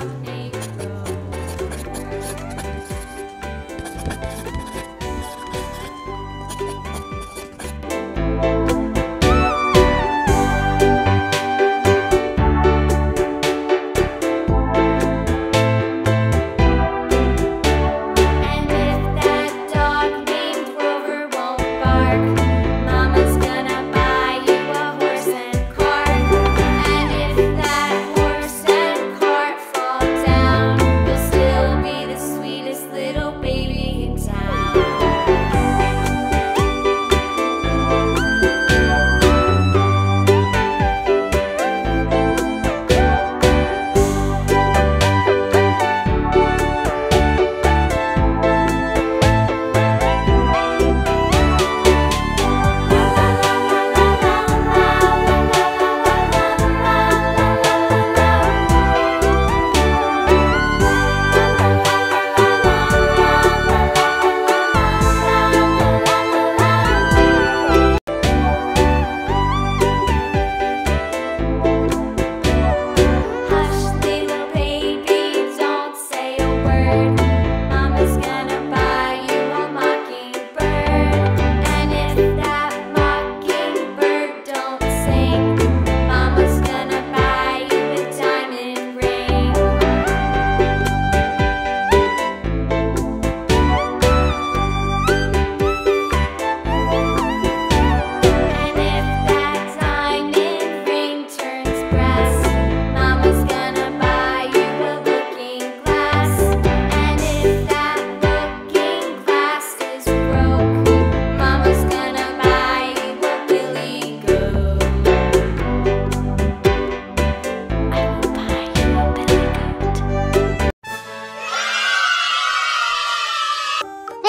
Amen.